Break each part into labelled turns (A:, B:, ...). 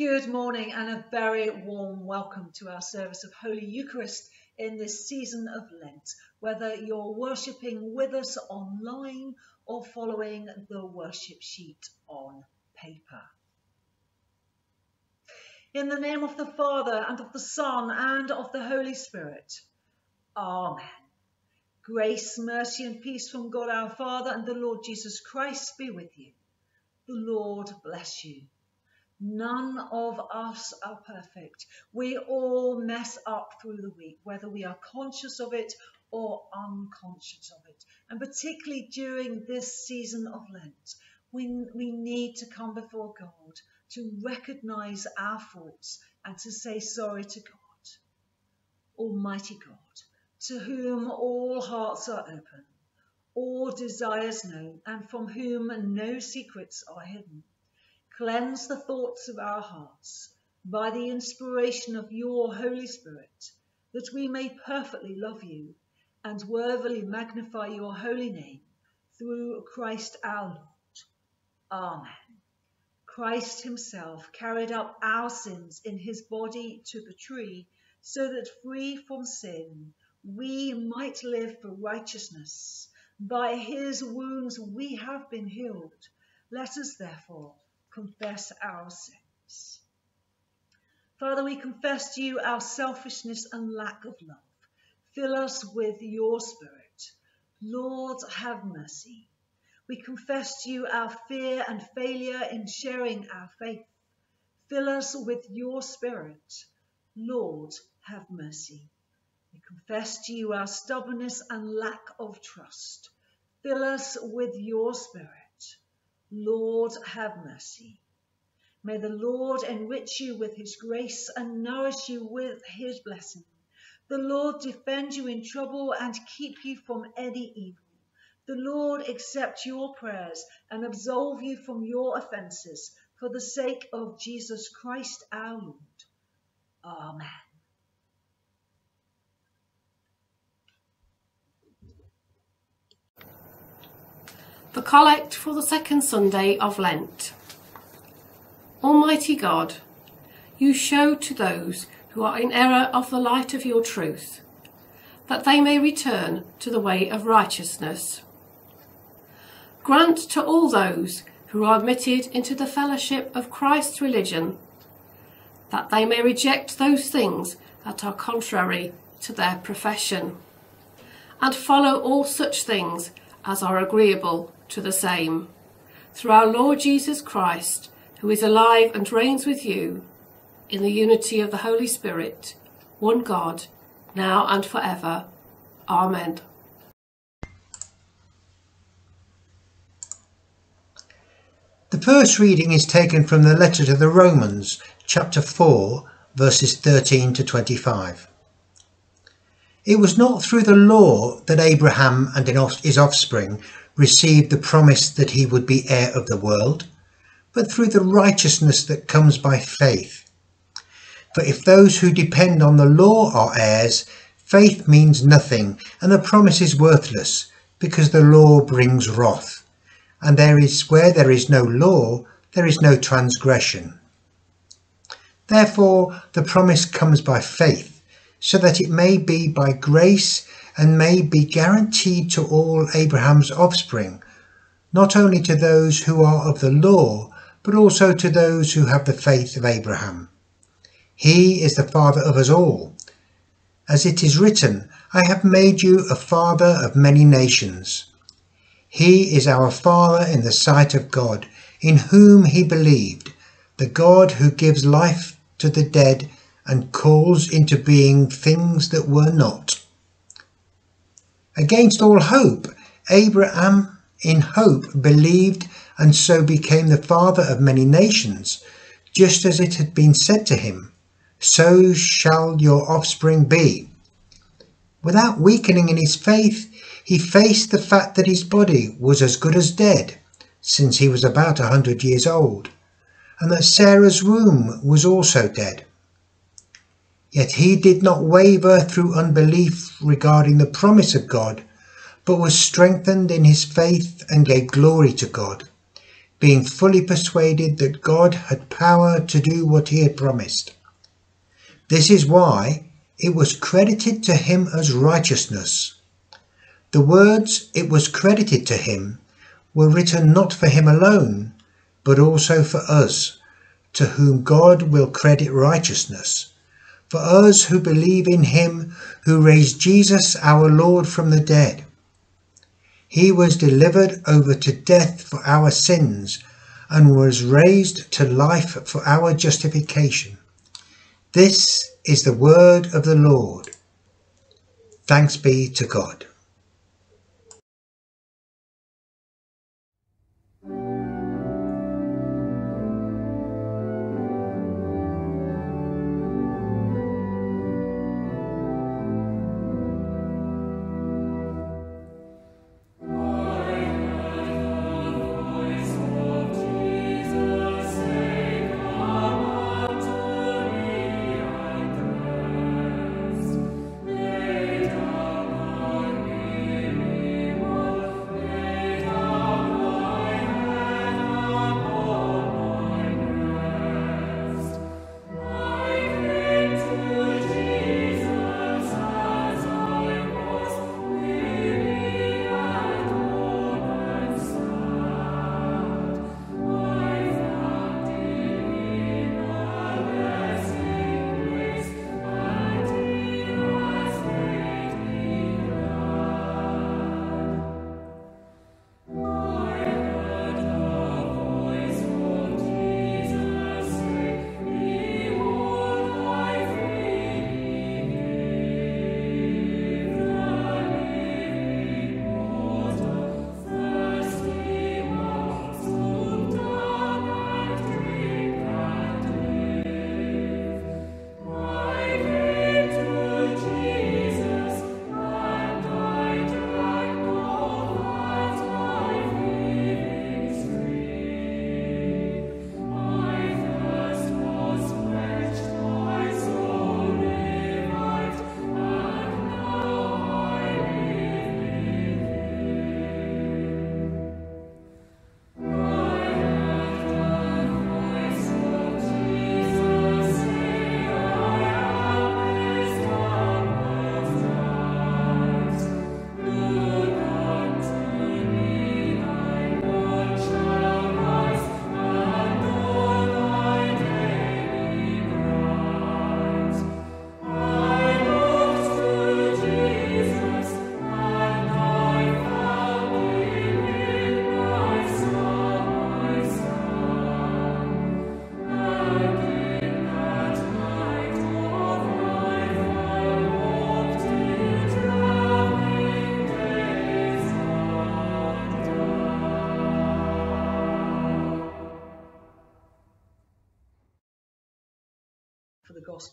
A: Good morning and a very warm welcome to our service of Holy Eucharist in this season of Lent, whether you're worshipping with us online or following the worship sheet on paper. In the name of the Father and of the Son and of the Holy Spirit. Amen. Grace, mercy and peace from God our Father and the Lord Jesus Christ be with you. The Lord bless you. None of us are perfect. We all mess up through the week, whether we are conscious of it or unconscious of it. And particularly during this season of Lent, we, we need to come before God to recognize our faults and to say sorry to God. Almighty God, to whom all hearts are open, all desires known, and from whom no secrets are hidden Cleanse the thoughts of our hearts by the inspiration of your Holy Spirit, that we may perfectly love you and worthily magnify your holy name through Christ our Lord. Amen. Christ himself carried up our sins in his body to the tree, so that free from sin we might live for righteousness. By his wounds we have been healed. Let us therefore confess our sins. Father, we confess to you our selfishness and lack of love. Fill us with your spirit. Lord, have mercy. We confess to you our fear and failure in sharing our faith. Fill us with your spirit. Lord, have mercy. We confess to you our stubbornness and lack of trust. Fill us with your spirit. Lord, have mercy. May the Lord enrich you with his grace and nourish you with his blessing. The Lord defend you in trouble and keep you from any evil. The Lord accept your prayers and absolve you from your offences for the sake of Jesus Christ our Lord. Amen.
B: The Collect for the Second Sunday of Lent. Almighty God, you show to those who are in error of the light of your truth, that they may return to the way of righteousness. Grant to all those who are admitted into the fellowship of Christ's religion, that they may reject those things that are contrary to their profession, and follow all such things as are agreeable to the same. Through our Lord Jesus Christ, who is alive and reigns with you, in the unity of the Holy Spirit, one God, now and forever. Amen.
C: The first reading is taken from the letter to the Romans, chapter 4, verses 13 to 25. It was not through the law that Abraham and his offspring received the promise that he would be heir of the world, but through the righteousness that comes by faith. For if those who depend on the law are heirs, faith means nothing, and the promise is worthless, because the law brings wrath. And there is where there is no law, there is no transgression. Therefore the promise comes by faith, so that it may be by grace and may be guaranteed to all Abraham's offspring, not only to those who are of the law, but also to those who have the faith of Abraham. He is the father of us all. As it is written, I have made you a father of many nations. He is our father in the sight of God, in whom he believed, the God who gives life to the dead and calls into being things that were not. Against all hope, Abraham in hope believed and so became the father of many nations, just as it had been said to him, So shall your offspring be. Without weakening in his faith, he faced the fact that his body was as good as dead, since he was about a hundred years old, and that Sarah's womb was also dead. Yet he did not waver through unbelief regarding the promise of God, but was strengthened in his faith and gave glory to God, being fully persuaded that God had power to do what he had promised. This is why it was credited to him as righteousness. The words it was credited to him were written not for him alone, but also for us, to whom God will credit righteousness, for us who believe in him who raised Jesus our Lord from the dead. He was delivered over to death for our sins and was raised to life for our justification. This is the word of the Lord. Thanks be to God.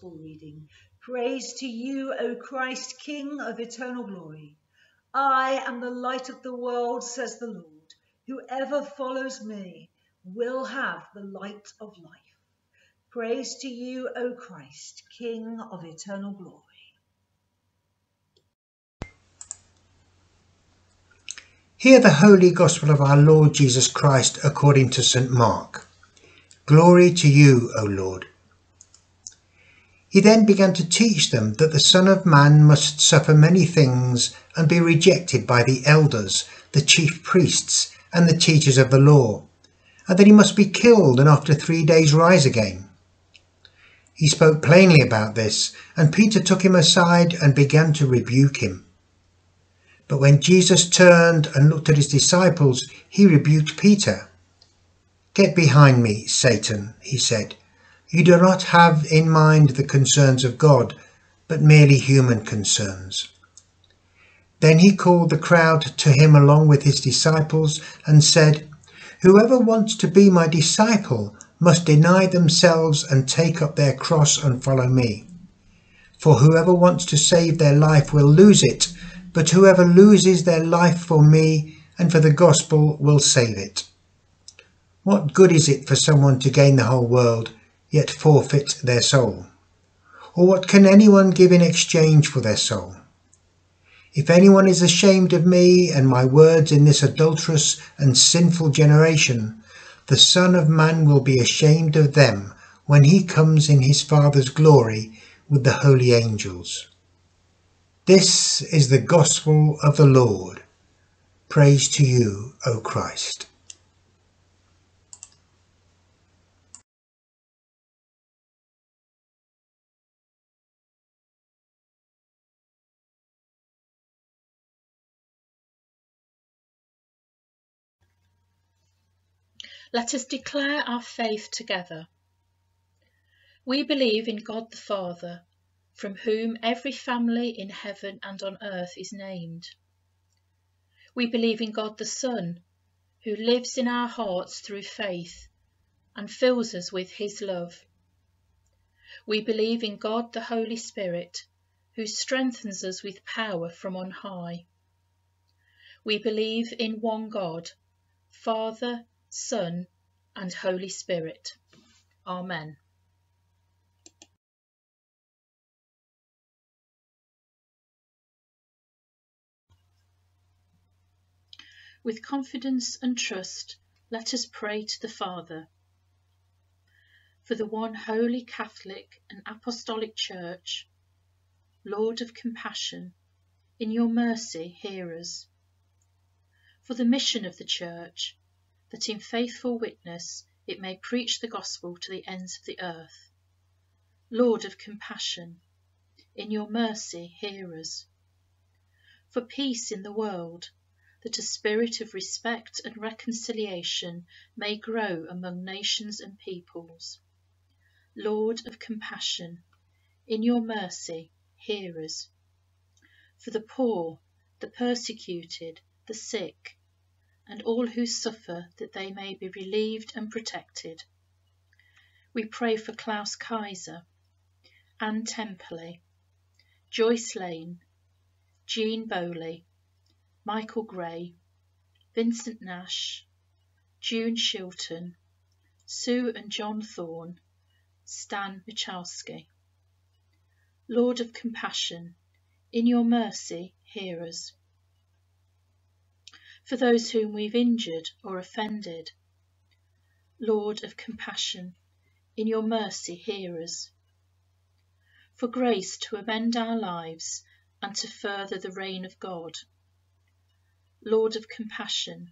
A: Gospel reading. Praise to you, O Christ, King of eternal glory. I am the light of the world, says the Lord. Whoever follows me will have the light of life. Praise to you, O Christ, King of eternal glory.
C: Hear the holy gospel of our Lord Jesus Christ according to St. Mark. Glory to you, O Lord. He then began to teach them that the Son of Man must suffer many things and be rejected by the elders, the chief priests, and the teachers of the law, and that he must be killed and after three days rise again. He spoke plainly about this, and Peter took him aside and began to rebuke him. But when Jesus turned and looked at his disciples, he rebuked Peter. Get behind me, Satan, he said. You do not have in mind the concerns of God, but merely human concerns. Then he called the crowd to him along with his disciples and said, Whoever wants to be my disciple must deny themselves and take up their cross and follow me. For whoever wants to save their life will lose it, but whoever loses their life for me and for the gospel will save it. What good is it for someone to gain the whole world yet forfeit their soul? Or what can anyone give in exchange for their soul? If anyone is ashamed of me and my words in this adulterous and sinful generation, the Son of Man will be ashamed of them when he comes in his Father's glory with the holy angels. This is the gospel of the Lord. Praise to you, O Christ.
D: Let us declare our faith together. We believe in God the Father, from whom every family in heaven and on earth is named. We believe in God the Son, who lives in our hearts through faith and fills us with his love. We believe in God the Holy Spirit, who strengthens us with power from on high. We believe in one God, Father, Son, and Holy Spirit. Amen. With confidence and trust, let us pray to the Father. For the one holy Catholic and Apostolic Church, Lord of compassion, in your mercy hear us. For the mission of the Church, that in faithful witness it may preach the gospel to the ends of the earth. Lord of compassion, in your mercy hear us. For peace in the world, that a spirit of respect and reconciliation may grow among nations and peoples. Lord of compassion, in your mercy hear us. For the poor, the persecuted, the sick, and all who suffer that they may be relieved and protected. We pray for Klaus Kaiser, Anne Temperley, Joyce Lane, Jean Bowley, Michael Gray, Vincent Nash, June Shilton, Sue and John Thorne, Stan Michalski. Lord of compassion, in your mercy hear us for those whom we've injured or offended. Lord of compassion, in your mercy hear us. For grace to amend our lives and to further the reign of God. Lord of compassion,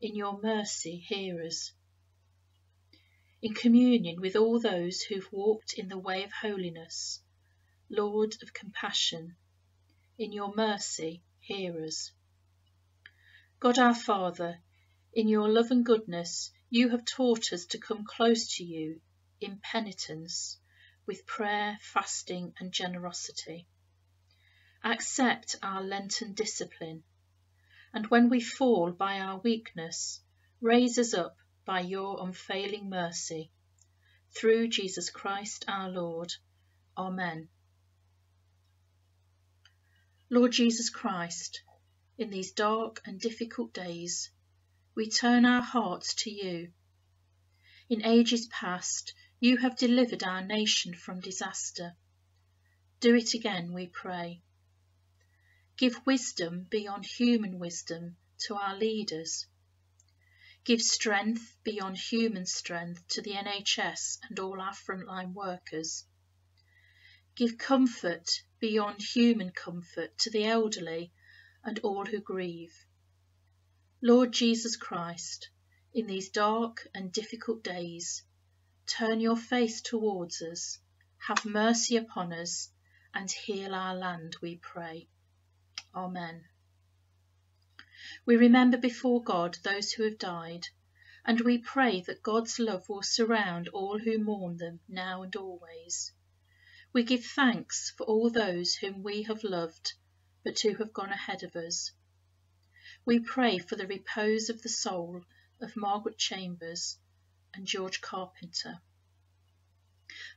D: in your mercy hear us. In communion with all those who've walked in the way of holiness, Lord of compassion, in your mercy hear us. God our Father, in your love and goodness, you have taught us to come close to you in penitence, with prayer, fasting, and generosity. Accept our Lenten discipline, and when we fall by our weakness, raise us up by your unfailing mercy. Through Jesus Christ our Lord. Amen. Lord Jesus Christ, in these dark and difficult days, we turn our hearts to you. In ages past, you have delivered our nation from disaster. Do it again, we pray. Give wisdom beyond human wisdom to our leaders. Give strength beyond human strength to the NHS and all our frontline workers. Give comfort beyond human comfort to the elderly and all who grieve. Lord Jesus Christ, in these dark and difficult days, turn your face towards us, have mercy upon us, and heal our land, we pray. Amen. We remember before God those who have died, and we pray that God's love will surround all who mourn them now and always. We give thanks for all those whom we have loved but who have gone ahead of us. We pray for the repose of the soul of Margaret Chambers and George Carpenter.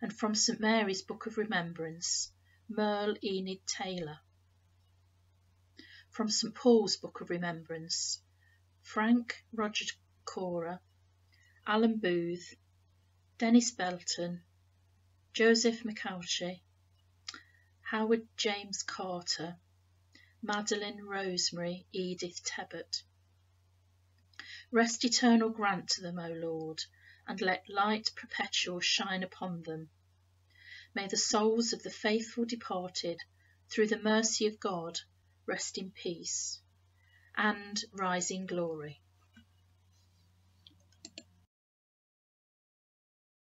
D: And from St Mary's Book of Remembrance, Merle Enid Taylor. From St Paul's Book of Remembrance, Frank Roger Cora, Alan Booth, Dennis Belton, Joseph McCalshay, Howard James Carter, Madeline Rosemary Edith Tebbett. Rest eternal grant to them, O Lord, and let light perpetual shine upon them. May the souls of the faithful departed, through the mercy of God, rest in peace and rise in glory.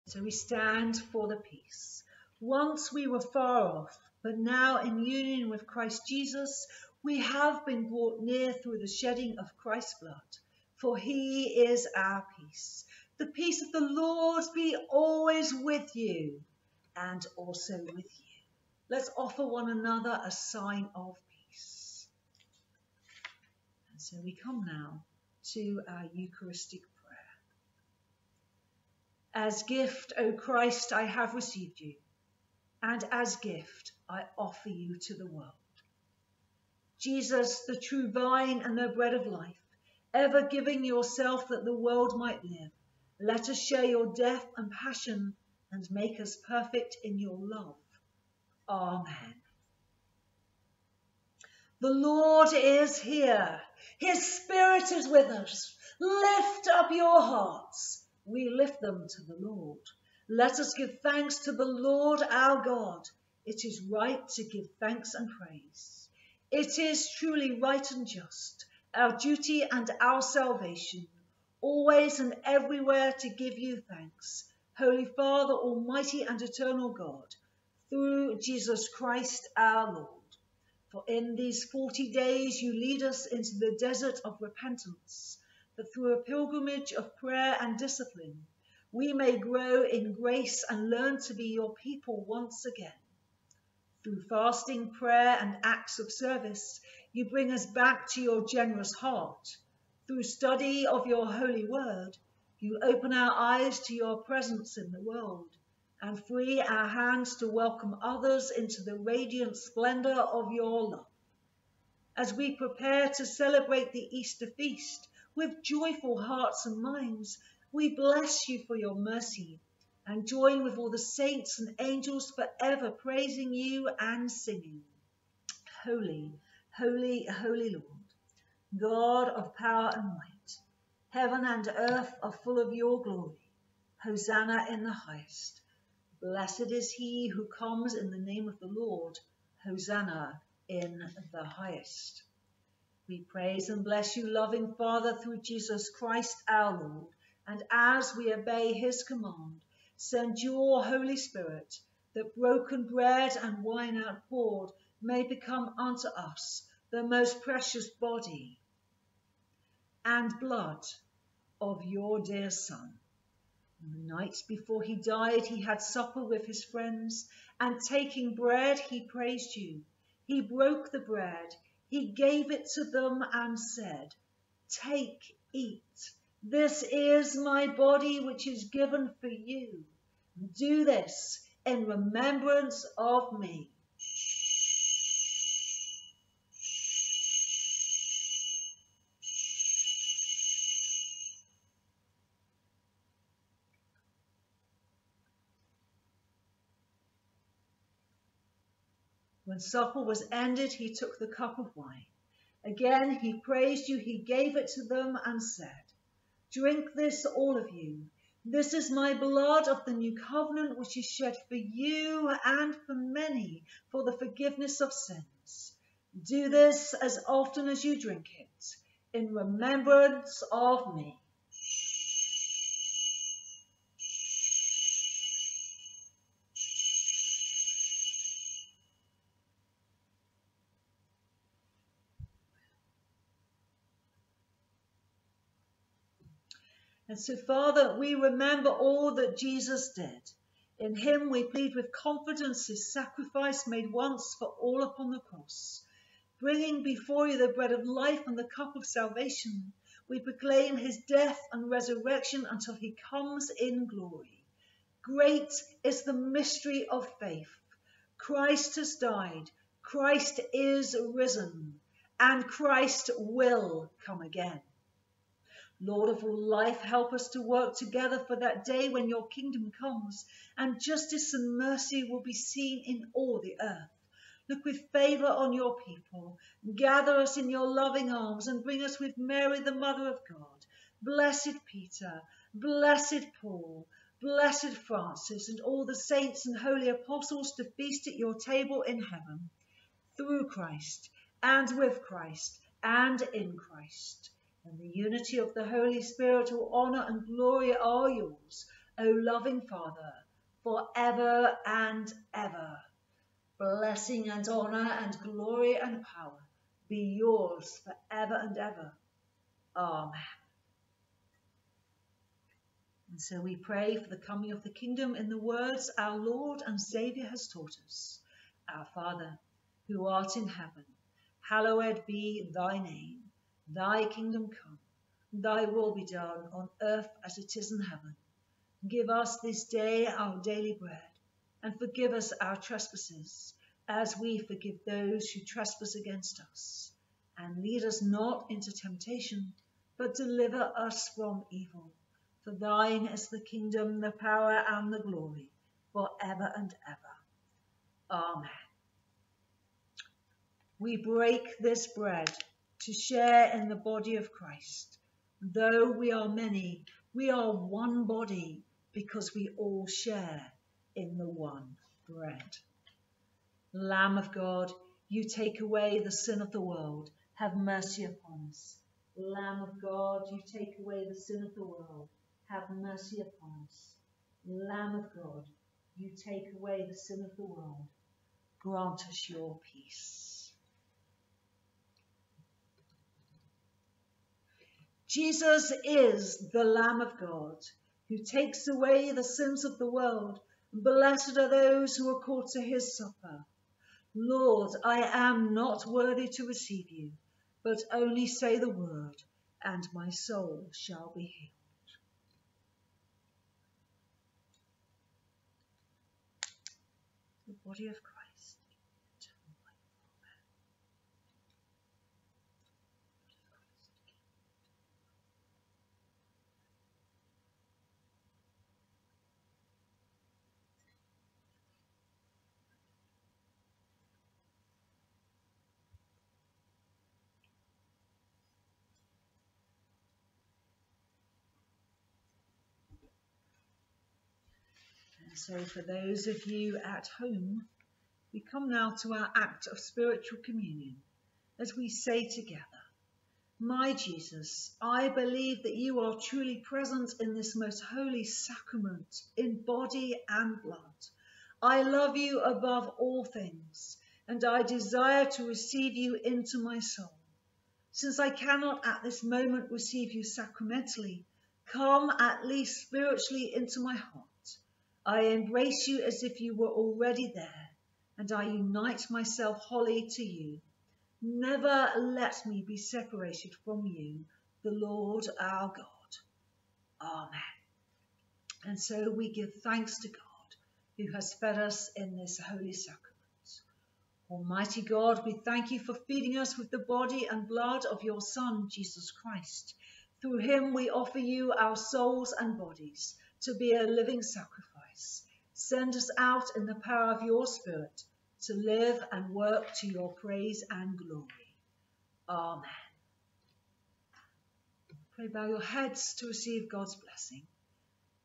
A: So we stand for the peace. Once we were far off, but now in union with Christ Jesus, we have been brought near through the shedding of Christ's blood. For he is our peace. The peace of the Lord be always with you and also with you. Let's offer one another a sign of peace. And so we come now to our Eucharistic prayer. as gift, O Christ, I have received you, and as gift I offer you to the world. Jesus, the true vine and the bread of life, ever giving yourself that the world might live, let us share your death and passion and make us perfect in your love. Amen. The Lord is here. His Spirit is with us. Lift up your hearts we lift them to the Lord. Let us give thanks to the Lord our God. It is right to give thanks and praise. It is truly right and just, our duty and our salvation, always and everywhere to give you thanks, Holy Father, Almighty and eternal God, through Jesus Christ our Lord. For in these forty days you lead us into the desert of repentance that through a pilgrimage of prayer and discipline, we may grow in grace and learn to be your people once again. Through fasting, prayer, and acts of service, you bring us back to your generous heart. Through study of your holy word, you open our eyes to your presence in the world and free our hands to welcome others into the radiant splendor of your love. As we prepare to celebrate the Easter feast, with joyful hearts and minds, we bless you for your mercy and join with all the saints and angels forever praising you and singing. Holy, holy, holy Lord, God of power and might, heaven and earth are full of your glory. Hosanna in the highest. Blessed is he who comes in the name of the Lord. Hosanna in the highest. We praise and bless you, loving Father, through Jesus Christ our Lord. And as we obey his command, send your Holy Spirit, that broken bread and wine outpoured may become unto us the most precious body and blood of your dear Son. On the night before he died, he had supper with his friends, and taking bread, he praised you. He broke the bread he gave it to them and said, Take, eat. This is my body which is given for you. Do this in remembrance of me. When supper was ended, he took the cup of wine. Again he praised you, he gave it to them, and said, Drink this, all of you. This is my blood of the new covenant, which is shed for you and for many for the forgiveness of sins. Do this as often as you drink it, in remembrance of me. And so, Father, we remember all that Jesus did. In him we plead with confidence his sacrifice made once for all upon the cross. Bringing before you the bread of life and the cup of salvation, we proclaim his death and resurrection until he comes in glory. Great is the mystery of faith. Christ has died, Christ is risen, and Christ will come again. Lord of all life, help us to work together for that day when your kingdom comes and justice and mercy will be seen in all the earth. Look with favour on your people, gather us in your loving arms, and bring us with Mary, the Mother of God, blessed Peter, blessed Paul, blessed Francis, and all the saints and holy apostles to feast at your table in heaven, through Christ, and with Christ, and in Christ. And the unity of the Holy Spirit, all honour and glory are yours, O loving Father, for ever and ever. Blessing and honour and glory and power be yours for ever and ever. Amen. And so we pray for the coming of the kingdom in the words our Lord and Saviour has taught us. Our Father, who art in heaven, hallowed be thy name. Thy kingdom come, thy will be done on earth as it is in heaven. Give us this day our daily bread, and forgive us our trespasses, as we forgive those who trespass against us. And lead us not into temptation, but deliver us from evil. For thine is the kingdom, the power, and the glory, for ever and ever. Amen. We break this bread to share in the body of Christ. Though we are many, we are one body because we all share in the one bread. Lamb of God, you take away the sin of the world, have mercy upon us. Lamb of God, you take away the sin of the world, have mercy upon us. Lamb of God, you take away the sin of the world, grant us your peace. Jesus is the Lamb of God who takes away the sins of the world. And blessed are those who are called to his supper. Lord, I am not worthy to receive you, but only say the word, and my soul shall be healed. The body of Christ. So, for those of you at home, we come now to our act of spiritual communion as we say together, My Jesus, I believe that you are truly present in this most holy sacrament in body and blood. I love you above all things, and I desire to receive you into my soul. Since I cannot at this moment receive you sacramentally, come at least spiritually into my heart. I embrace you as if you were already there, and I unite myself wholly to you. Never let me be separated from you, the Lord our God. Amen. And so we give thanks to God, who has fed us in this holy sacrament. Almighty God, we thank you for feeding us with the body and blood of your Son, Jesus Christ. Through him we offer you our souls and bodies to be a living Send us out in the power of your Spirit to live and work to your praise and glory. Amen. Pray bow your heads to receive God's blessing.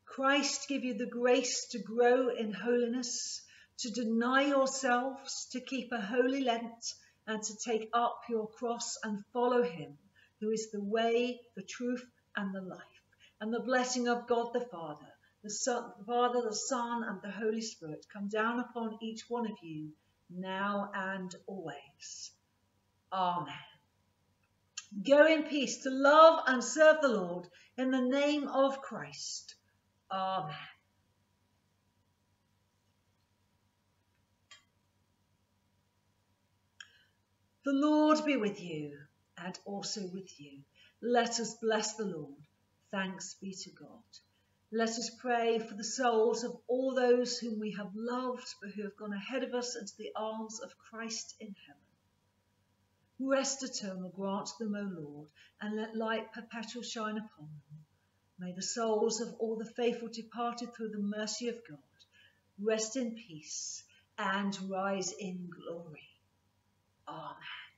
A: Christ give you the grace to grow in holiness, to deny yourselves, to keep a holy Lent, and to take up your cross and follow him, who is the way, the truth, and the life. And the blessing of God the Father, the Son, the Father, the Son, and the Holy Spirit come down upon each one of you now and always. Amen. Go in peace to love and serve the Lord in the name of Christ. Amen. The Lord be with you and also with you. Let us bless the Lord. Thanks be to God. Let us pray for the souls of all those whom we have loved but who have gone ahead of us into the arms of Christ in heaven. Rest eternal grant them, O Lord, and let light perpetual shine upon them. May the souls of all the faithful departed through the mercy of God rest in peace and rise in glory. Amen.